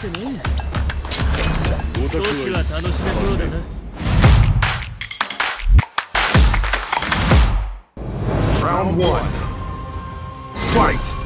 してねオタク少しは楽しめそうだな Round one. Fight!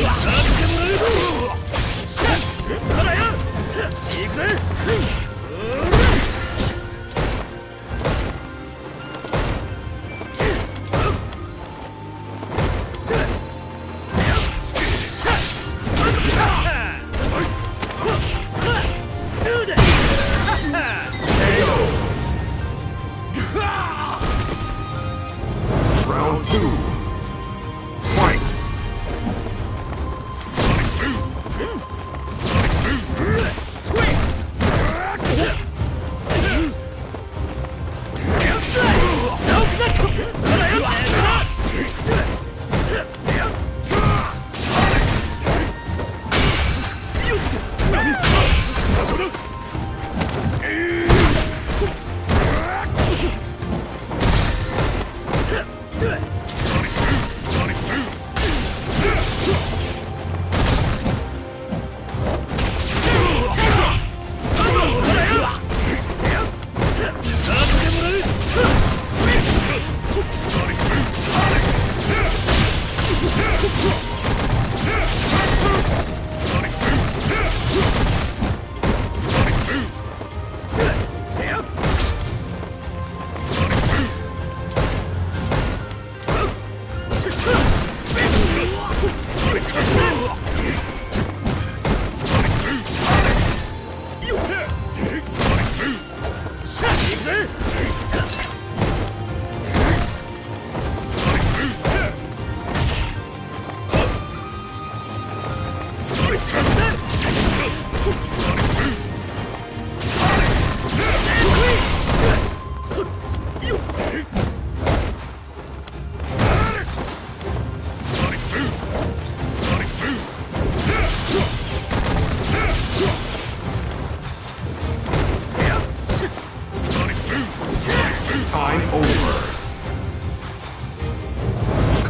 Round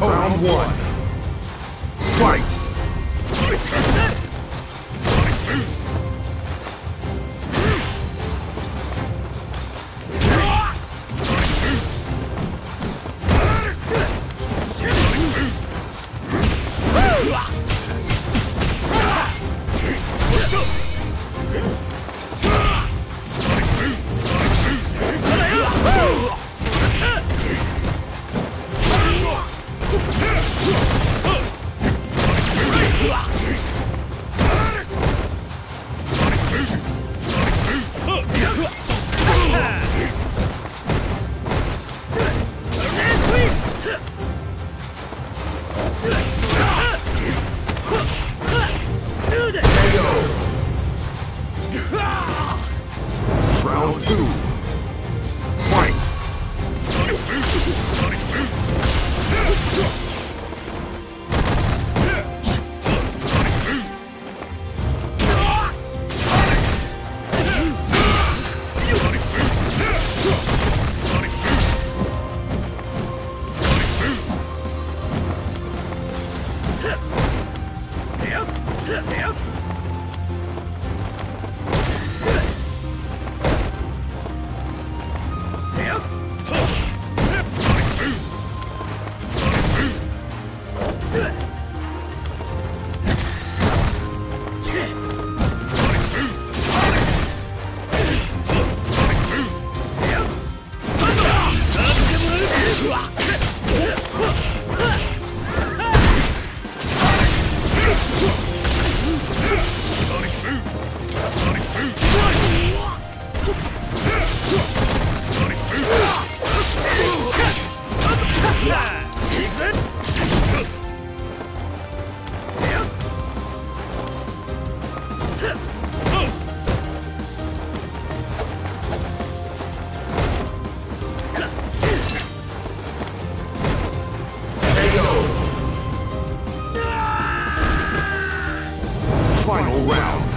Round one. Fight! よっ Final round.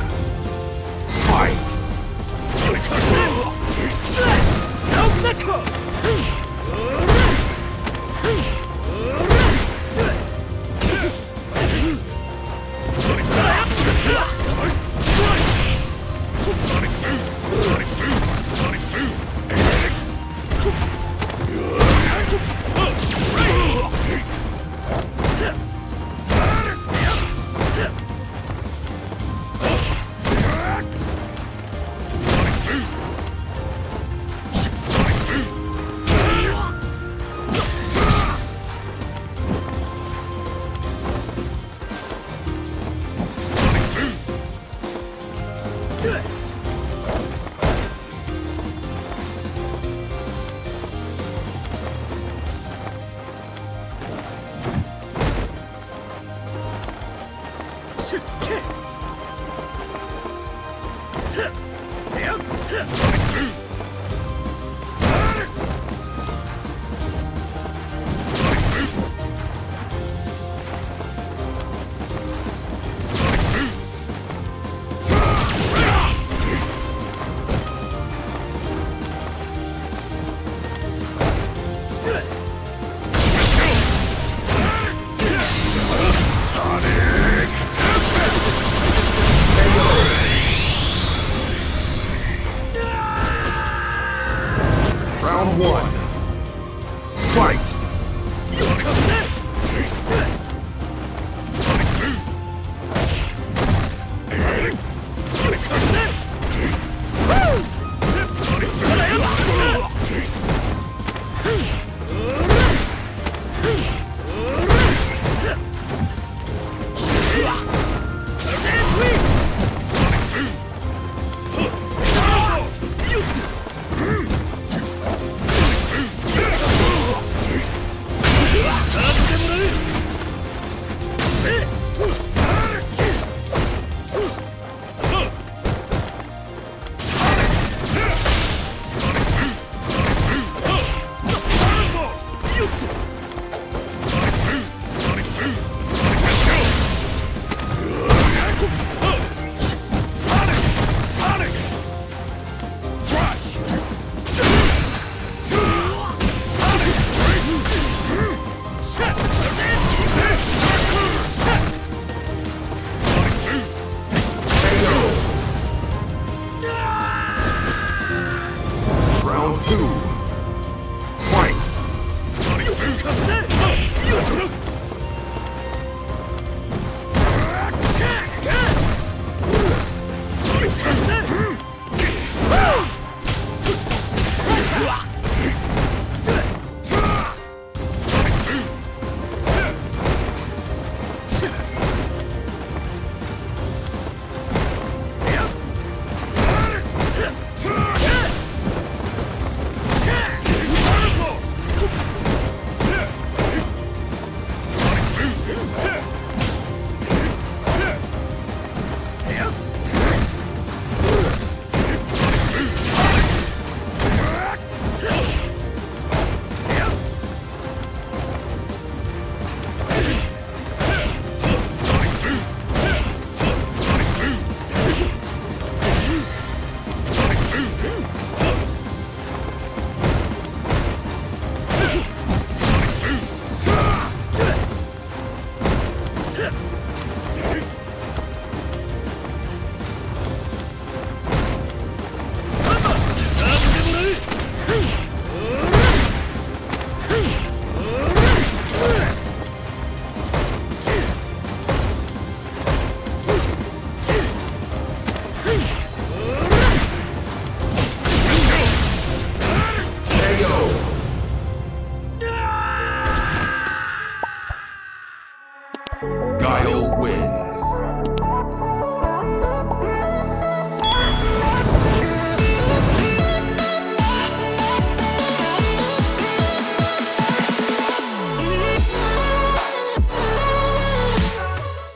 Round Round two. Wins.